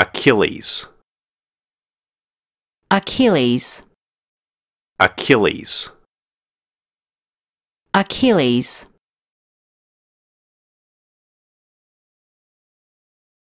Achilles, Achilles, Achilles, Achilles.